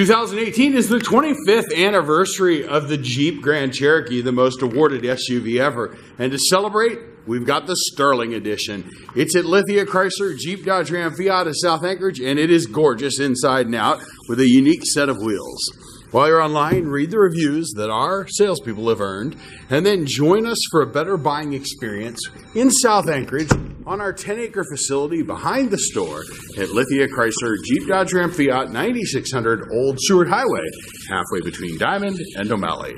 2018 is the 25th anniversary of the Jeep Grand Cherokee, the most awarded SUV ever. And to celebrate, we've got the Sterling Edition. It's at Lithia Chrysler, Jeep Dodge Ram Fiat of South Anchorage, and it is gorgeous inside and out with a unique set of wheels. While you're online, read the reviews that our salespeople have earned, and then join us for a better buying experience in South Anchorage on our 10 acre facility behind the store at Lithia Chrysler Jeep Dodge Ram Fiat 9600 Old Seward Highway, halfway between Diamond and O'Malley.